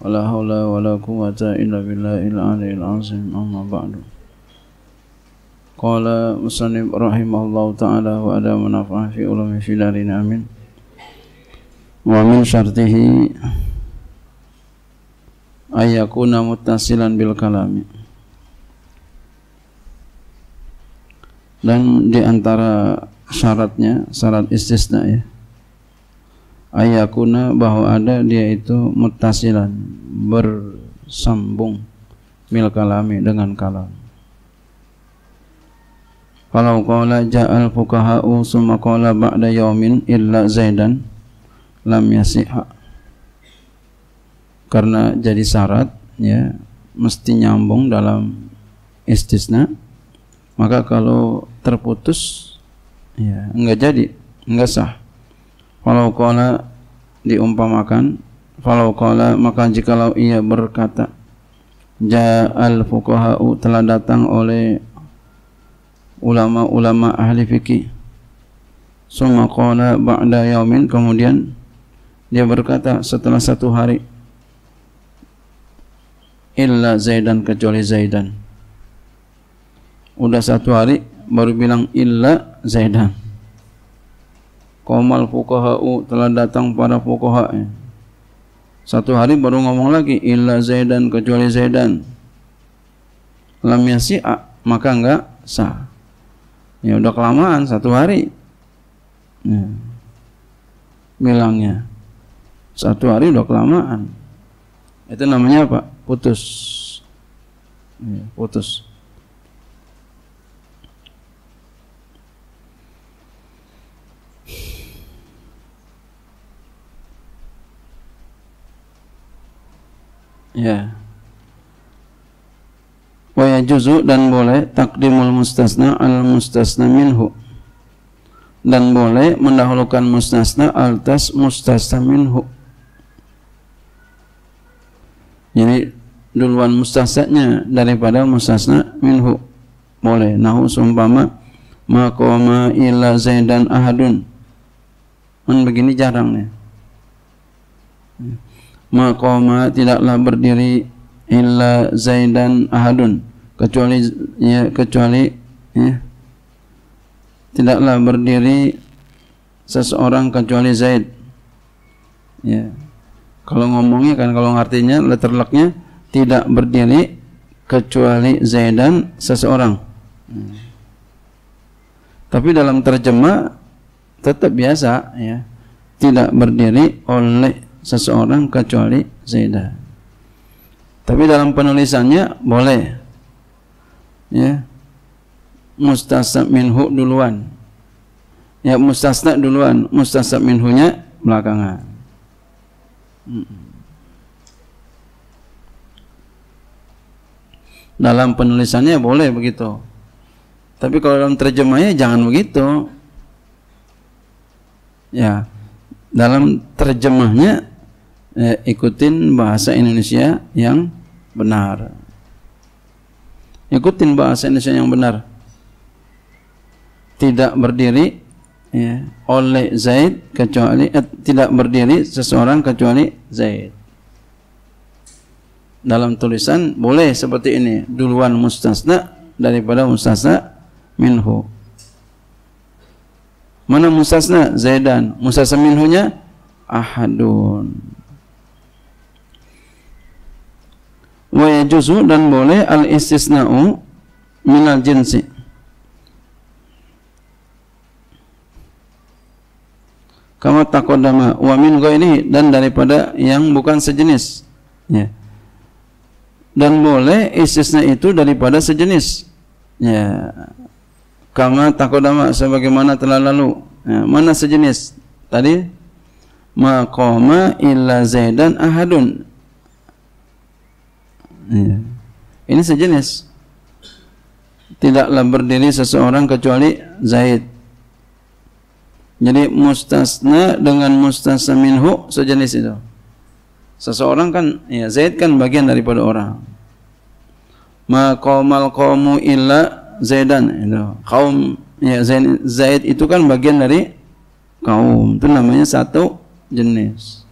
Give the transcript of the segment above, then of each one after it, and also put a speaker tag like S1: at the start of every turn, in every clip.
S1: Hawla wa la quwata illa billahil aliyil azim. Amma ba'du. Qala musannib rahimahullahu ta'ala wa ada manafa'ah fi ulumi fidarin amin. Wa min syartihi ayyakuna muttasilan bil kalami. Dan di antara syaratnya syarat istisna ya ayakuna bahwa ada dia itu mutasilan bersambung mil kalami dengan kalam. Kalau qala ja'al fuqaha'u summa qala ba'da yaumin illa zaidan lam yasiha karena jadi syarat ya mesti nyambung dalam istisna maka kalau terputus ya enggak jadi enggak sah kalau kala diumpamakan kalau kala maka jikalau ia berkata ja'al fuqaha'u telah datang oleh ulama-ulama ahli fikih summa qala ba'da yaumin kemudian dia berkata setelah satu hari illa zaidan kecuali zaidan udah satu hari baru bilang illa Zaidan. Komal fuqaha'u telah datang para fuqaha. Satu hari baru ngomong lagi illa Zaidan kecuali Zaidan. Lam yasi'a maka enggak sah. Ya udah kelamaan satu hari. Ya. Bilangnya satu hari udah kelamaan. Itu namanya apa? Putus. Ya, putus. Ya. Wa yajuzu dan boleh takdimul mustasna al mustasna minhu. Dan boleh mendahulukan mustasna atas mustasna minhu. Jadi duluan mustasnanya daripada mustasna minhu. Boleh. Nahu sumpama maqama illa zaidan ahadun. Kan begini jarang maqama tidaklah berdiri illa zaidan ahadun. Kecuali ya kecuali ya tidaklah berdiri seseorang kecuali zaid. Ya. Kalau ngomongnya kan kalau artinya letter lucknya tidak berdiri kecuali zaidan seseorang. Tapi dalam terjemah tetap biasa ya. Tidak berdiri oleh seseorang kecuali Zaidah. Tapi dalam penulisannya boleh. Ya. Mustasab minhu duluan. Ya mustasna duluan, mustasab minhunya belakangan. Dalam penulisannya boleh begitu. Tapi kalau dalam terjemahnya jangan begitu. Ya, dalam terjemahnya eh, ikutin bahasa Indonesia yang benar. Ikutin bahasa Indonesia yang benar. Tidak berdiri ya, oleh Zaid kecuali eh, tidak berdiri seseorang kecuali Zaid. Dalam tulisan boleh seperti ini, duluan mustasna daripada mustasna minhu. Mana mustasna? Zaidan. Mustasna minhunya ahadun. Wa yajuzu dan boleh al istisna'u minal jinsi. Kama taqaddama wa min ghairi dan daripada yang bukan sejenis. Ya. Dan boleh istisna itu daripada sejenis. Ya. Kama taqaddama sebagaimana telah lalu. Ya, mana sejenis? Tadi? Maqama illa zaidan ahadun Iya. Ini sejenis. Tidaklah berdiri seseorang kecuali Zaid. Jadi mustasna dengan mustasna minhu sejenis itu. Seseorang kan ya Zaid kan bagian daripada orang. Ma qaumal qaumu illa Zaidan itu. Kaum ya Zaid, Zaid itu kan bagian dari kaum. Itu namanya satu jenis.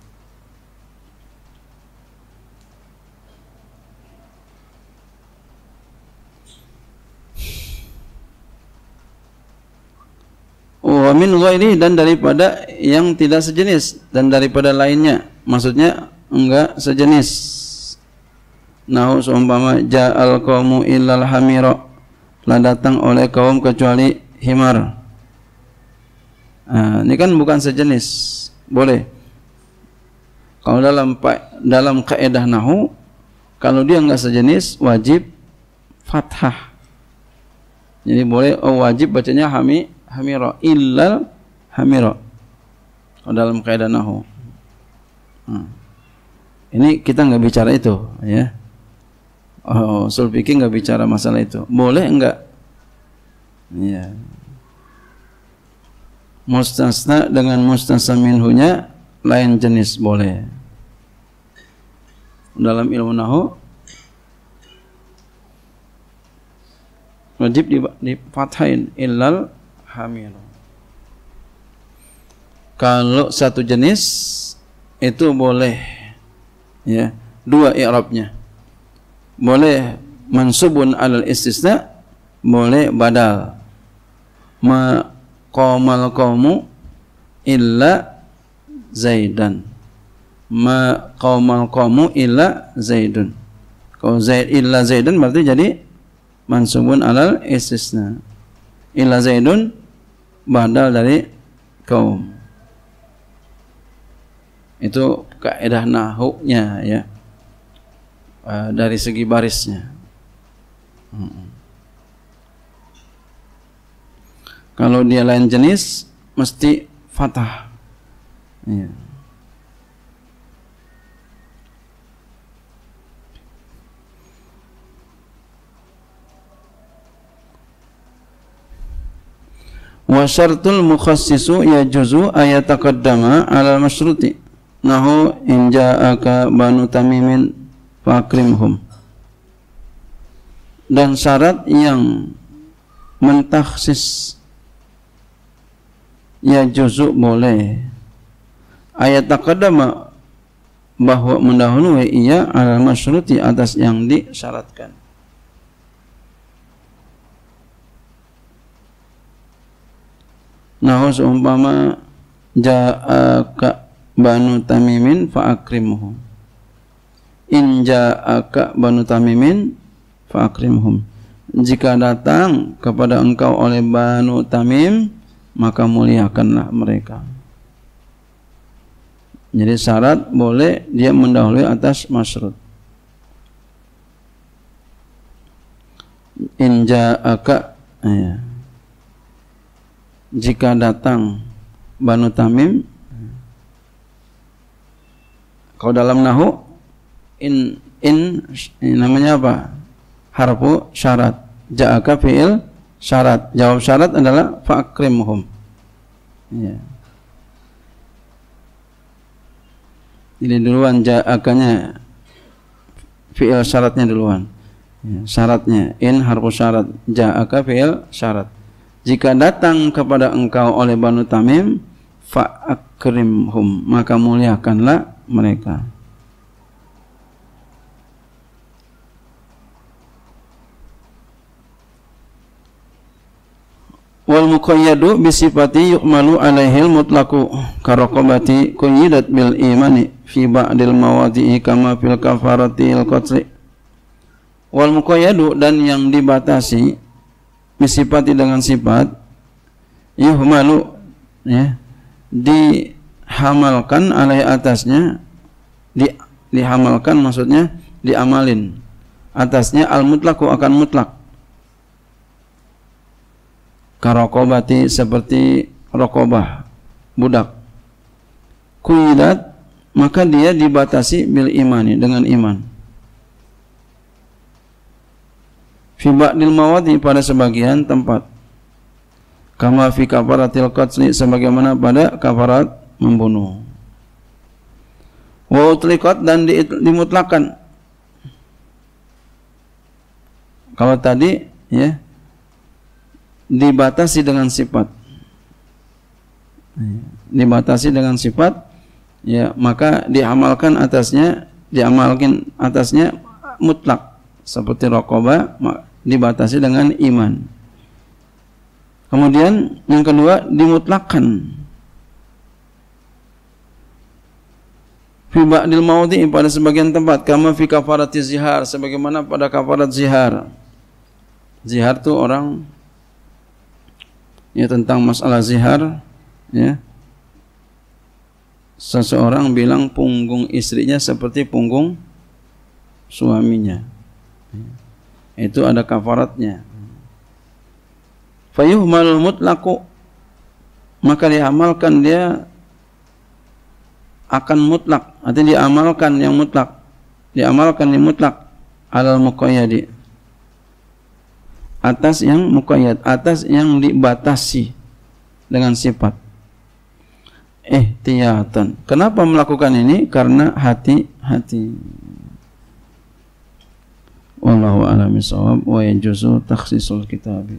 S1: Wa min ghairi dan daripada yang tidak sejenis dan daripada lainnya. Maksudnya enggak sejenis. Nahu seumpama ja'al qaumu illal hamira. Telah datang oleh kaum kecuali himar. Nah, ini kan bukan sejenis. Boleh. Kalau dalam dalam kaidah nahu kalau dia enggak sejenis wajib fathah. Jadi boleh oh wajib bacanya hami hamira illal hamira. Oh, dalam kaidah nahu. Hmm. ini kita nggak bicara itu ya. Oh usul fikih nggak bicara masalah itu. Boleh enggak ya mustasna dengan mustasna minhunya lain jenis boleh. Dalam ilmu nahu wajib di, fathain illal hamil. Kalau satu jenis itu boleh ya, dua i'rabnya. Boleh mansubun alal istisna, boleh badal. Ma qamal qaumu illa Zaidan. Ma qaumal qaumu illa Zaidun. Kalau Zaid illa Zaidun berarti jadi mansubun alal istisna. Illa Zaidun badal dari kaum. Itu kaidah nahunya ya. Uh, dari segi barisnya. Hmm. Kalau dia lain jenis mesti fathah. Ya. Wa syartul mukhassisu yajuzu ayataqaddama ala masyruti. Nahu in ja'aka banu tamimin fakrimhum dan syarat yang mentaksis ya juzu boleh. Ayat taqaddama bahwa mendahului ia ala masyruti atas yang disyaratkan Nahu seumpama ja'aka banu tamimin fa'akrimuhum. In ja'aka banu tamimin fa'akrimuhum. Jika datang kepada engkau oleh banu tamim, maka muliakanlah mereka. Jadi syarat boleh dia mendahului atas masyrut. In ja'aka ya jika datang Banu Tamim kalau dalam nahu in in, in namanya apa? Harfu syarat. Ja'aka fi'il syarat. Jawab syarat adalah fa'akrimhum. Ya ini duluan ja'akanya fi'il syaratnya duluan. Ya, syaratnya. In harfu syarat. Ja'aka fi'il syarat jika datang kepada engkau oleh Banu Tamim fa'akrimhum maka muliakanlah mereka. Wal muqayyadu bisifati yu'malu alaihil mutlaqu karaqabati qayyidat bil imani fi ba'dil mawadi'i kama fil kafaratil qatri. Wal muqayyadu dan yang dibatasi misipati dengan sifat yuhmalu ya dihamalkan alai atasnya di, dihamalkan maksudnya diamalin. Atasnya al mutlaku akan mutlak. Karokobati seperti rokobah budak. Kuidat maka dia dibatasi bil imani dengan iman fi ba'dil mawadi pada sebagian tempat. Kama fi kafaratil qatli sebagaimana pada kafarat membunuh. Wa utliqat dan di, dimutlakan. Kalau tadi ya dibatasi dengan sifat. Dibatasi dengan sifat ya maka diamalkan atasnya diamalkan atasnya mutlak. Seperti rokobah dibatasi dengan iman. Kemudian yang kedua dimutlakan. Fi ba'dil maudi pada sebagian tempat kama fi kafarat zihar sebagaimana pada kafarat zihar. Zihar itu orang ya tentang masalah zihar ya. Seseorang bilang punggung istrinya seperti punggung suaminya itu ada kafaratnya. Fayuhmal mutlaku maka diamalkan dia akan mutlak. Atau diamalkan yang mutlak. Diamalkan yang mutlak. Alal muqayyadi. Atas yang muqayyad. Atas yang dibatasi dengan sifat. Tiatan kenapa melakukan ini? Karena hati-hati wallahu a'lam bishawab. Wa yajuzu takhsisul kitab